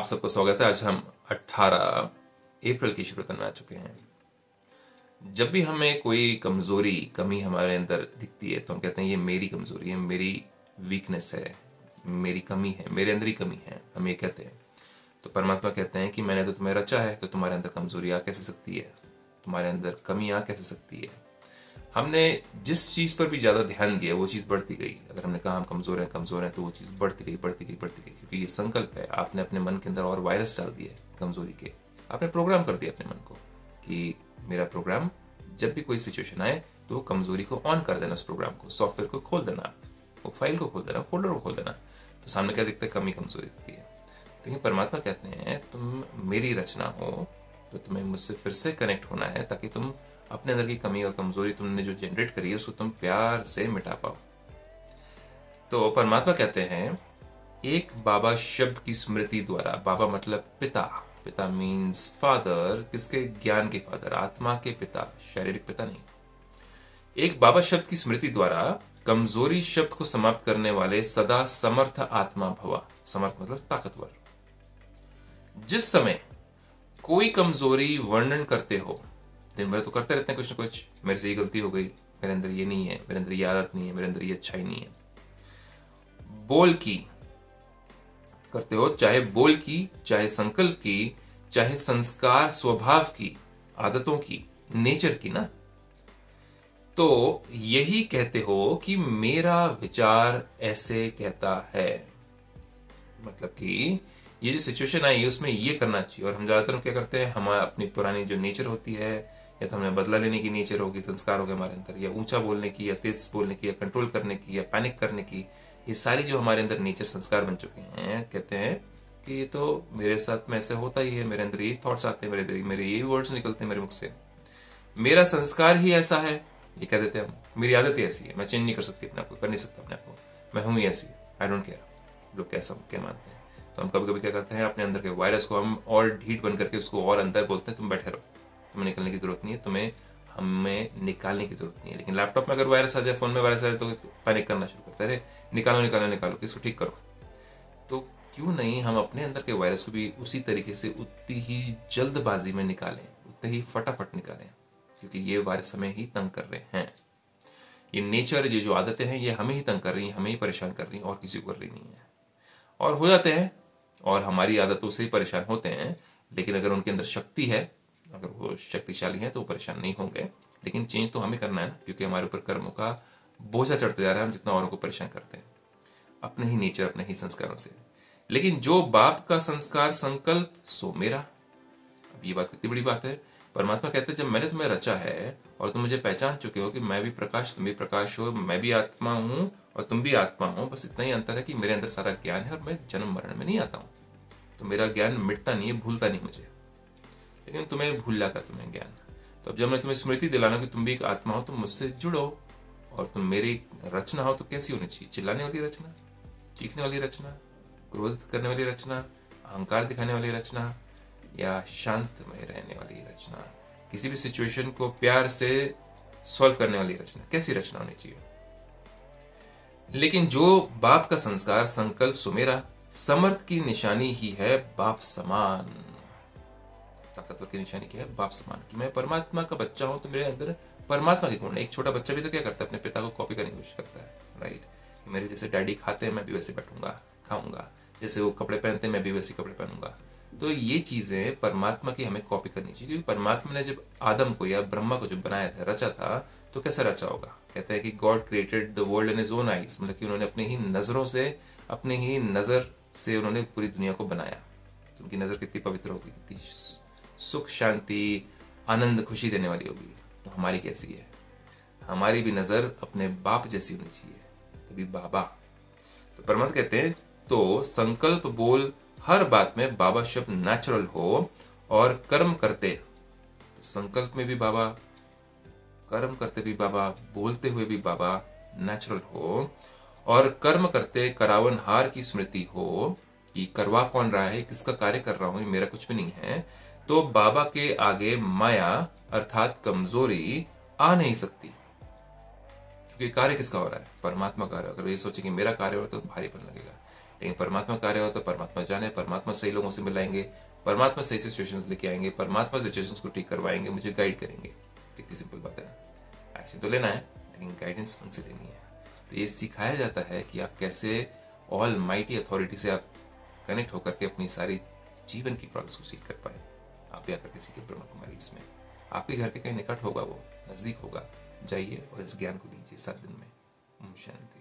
आप सबको स्वागत है। आज हम 18 अप्रैल की शुरुआत में आ चुके हैं। जब भी हमें कोई कमज़ोरी, कमी हमारे अंदर दिखती है तो हम कहते हैं, ये मेरी कमज़ोरी है, मेरी वीकनेस है, मेरी कमी है, मेरे अंदर ही कमी है। हम ये कहते हैं। तो परमात्मा कहते हैं कि मैंने तो तुम्हें रचा है तो तुम्हारे अंदर कमज़ोरी आ कैसे सकती है? तुम्हारे अंदर कमी आ कैसे सकती है? हमने जिस चीज़ पर भी ज़्यादा ध्यान दिया, वो चीज़ बढ़ती गई। अगर हमने कहा हम कमज़ोर हैं कमज़ोर हैं तो वो चीज़ बढ़ती गई बढ़ती गई बढ़ती गई। क्योंकि ये संकल्प है, आपने अपने मन के अंदर और वायरस डाल दिए कमज़ोरी के। आपने प्रोग्राम कर दिया अपने मन को कि मेरा प्रोग्राम जब भी कोई सिचुएशन आए तो वो कमज़ोरी को ऑन कर देना उस प्रोग्राम को सॉफ्टवेयर को खोल देना, वो फ़ाइल को खोल देना फोल्डर को खोल देना। तो सामने क्या दिखता है? कमी, कमज़ोरी दिखती है। लेकिन परमात्मा कहते हैं, तुम मेरी रचना हो तो तुम्हें मुझसे फिर से कनेक्ट होना है, ताकि तुम अपने अंदर की कमी और कमज़ोरी तुमने जो जनरेट करी है, उसको तुम प्यार से मिटा पाओ। तो परमात्मा कहते हैं, एक बाबा शब्द की स्मृति द्वारा, बाबा मतलब पिता। पिता मीन्स फादर किसके? ज्ञान के फादर आत्मा के पिता, शारीरिक पिता नहीं। एक बाबा शब्द की स्मृति द्वारा कमज़ोरी शब्द को समाप्त करने वाले सदा समर्थ आत्मा भवा। समर्थ मतलब ताकतवर। जिस समय कोई कमज़ोरी वर्णन करते हो दिन भर तो करते रहते हैं कुछ ना कुछ। मेरे से ये गलती हो गई। मेरे अंदर ये नहीं है। मेरे अंदर ये आदत नहीं है। मेरे अंदर ये अच्छाई नहीं है। बोल की करते हो, चाहे बोल की, चाहे संकल्प की, चाहे संस्कार, स्वभाव की, आदतों की, नेचर की ना। तो यही कहते हो कि मेरा विचार ऐसे कहता है। मतलब कि ये जो सिचुएशन आई है, उसमें ये करना चाहिए। और हम ज़्यादातर क्या करते हैं? हमारा अपनी पुरानी जो नेचर होती है या तो हमें बदला लेने की नेचर होगी संस्कार होगा हमारे अंदर, या ऊँचा बोलने की, या तेज बोलने की, या कंट्रोल करने की, या पैनिक करने की, ये सारी जो हमारे अंदर नेचर संस्कार बन चुके हैं, कहते हैं कि ये तो मेरे साथ में ऐसे होता ही है, मेरे अंदर यही थॉट्स आते हैं, मेरे अंदर मेरे यही वर्ड्स निकलते हैं मेरे मुख से। मेरा संस्कार ही ऐसा है, ये कह देते हैं हम, मेरी आदत ही ऐसी है, मैं चेंज नहीं कर सकती अपने आप को, कर नहीं सकता अपने आप को, मैं हूँ ही ऐसी आई डोंट केयर लोग कैसा, क्या मानते हैं। तो हम कभी कभी क्या करते हैं, अपने अंदर के वायरस को हम और ढीठ बन करके उसको और अंदर बोलते हैं, तुम बैठे रहो। तुम्हें निकलने की ज़रूरत नहीं है, तुम्हें हमें निकालने की ज़रूरत नहीं है। लेकिन लैपटॉप में अगर वायरस आ जाए फ़ोन में वायरस आ जाए तो पैनिक करना शुरू करता है। निकालो निकालो निकालो इसको ठीक करो? तो क्यों नहीं हम अपने अंदर के वायरस को भी उसी तरीके से उतनी ही जल्दबाजी में निकालें, उतने ही फटाफट निकालें, क्योंकि ये वायरस हमें ही तंग कर रहे हैं। ये नेचर ये जो आदतें हैं, ये हमें ही तंग कर रही हैं, हमें ही परेशान कर रही हैं, और किसी को कर रही नहीं है। और हो जाते हैं, और हमारी आदतों से ही परेशान होते हैं, लेकिन अगर उनके अंदर शक्ति है अगर वो शक्तिशाली है तो वो परेशान नहीं होंगे। लेकिन चेंज तो हमें करना है ना, क्योंकि हमारे ऊपर कर्मों का बोझा चढ़ते जा रहा है, हम जितना औरों को परेशान करते हैं। अपने ही नेचर अपने ही संस्कारों से। लेकिन जो बाप का संस्कार संकल्प, सो मेरा। अब ये बात कितनी बड़ी बात है। परमात्मा कहते हैं, जब मैंने तुम्हें रचा है और तुम मुझे पहचान चुके हो कि मैं भी प्रकाश, तुम भी प्रकाश हो, मैं भी आत्मा हूँ और तुम भी आत्मा हो, बस इतना ही अंतर है कि मेरे अंदर सारा ज्ञान है और मैं जन्म मरण में नहीं आता हूँ। तो मेरा ज्ञान मिटता नहीं है, भूलता नहीं मुझे। लेकिन तुम्हें भूल जाता तुम्हें ज्ञान। तो अब जब मैं तुम्हें स्मृति दिलाना कि तुम भी एक आत्मा हो, तुम मुझसे जुड़ो और तुम मेरी रचना हो तो कैसी होनी चाहिए? चिल्लाने वाली रचना? चीखने वाली रचना? क्रोध करने वाली रचना? अहंकार दिखाने वाली रचना? या शांत में रहने वाली रचना? किसी भी सिचुएशन को प्यार से सॉल्व करने वाली रचना। कैसी रचना होनी चाहिए? लेकिन जो बाप का संस्कार, संकल्प सुमेरा, समर्थ की निशानी ही है बाप समान। ताकतवर की निशानी क्या है बाप समान कि। मैं परमात्मा का बच्चा हूँ तो मेरे अंदर परमात्मा के गुण एक छोटा बच्चा भी तो क्या करता है? अपने पिता को कॉपी करने की कोशिश करता है राइट मेरे जैसे डैडी खाते हैं, मैं भी वैसे बैठूँगा, खाऊँगा। जैसे वो कपड़े पहनते हैं, मैं भी वैसे कपड़े पहनूँगा। तो ये चीज़ें परमात्मा की हमें कॉपी करनी चाहिए, क्योंकि परमात्मा ने जब आदम को या ब्रह्मा को जब बनाया था, रचा था तो कैसे रचा होगा? कहते हैं कि God created the world in his own eyes मतलब कि उन्होंने अपने ही नज़रों से, अपनी ही नज़र से उन्होंने पूरी दुनिया को बनाया। तो उनकी नज़र कितनी पवित्र होगी, कितनी सुख, शांति, आनंद, खुशी देने वाली होगी। तो हमारी कैसी है? हमारी भी नज़र अपने बाप जैसी होनी चाहिए। तभी बाबा। तो परमात्मा कहते हैं तो संकल्प बोल हर बात में बाबा शब्द नेचुरल हो और कर्म करते। तो संकल्प में भी बाबा, कर्म करते भी बाबा, बोलते हुए भी बाबा नेचुरल हो और कर्म करते करावन हार की स्मृति हो कि करवा कौन रहा है, किसका कार्य कर रहा हूँ मेरा कुछ भी नहीं है। तो बाबा के आगे माया अर्थात कमज़ोरी आ नहीं सकती। क्योंकि कार्य किसका हो रहा है? परमात्मा कार्य अगर ये सोचे कि मेरा कार्य हो तो भारीपन लगेगा। लेकिन परमात्मा कार्य हो तो परमात्मा जाने, परमात्मा सही लोगों से मिलाएँगे, परमात्मा सही सिचुएशंस लेके आएँगे, परमात्मा सिचुएशंस को ठीक करवाएँगे, मुझे गाइड करेंगे। कितनी सिंपल बात है एक्शन तो लेना है, लेकिन गाइडेंस उनसे लेनी है। तो ये सिखाया जाता है कि आप कैसे ऑल माइटी अथॉरिटी से आप कनेक्ट होकर के अपनी सारी जीवन की प्रॉब्लम्स को ठीक कर पाए। आप कर किसी के सीखे मरीज़ इसमें। आपके घर के कहीं निकट होगा वो, नज़दीक होगा। जाइए और इस ज्ञान को लीजिए सात दिन में। शांति।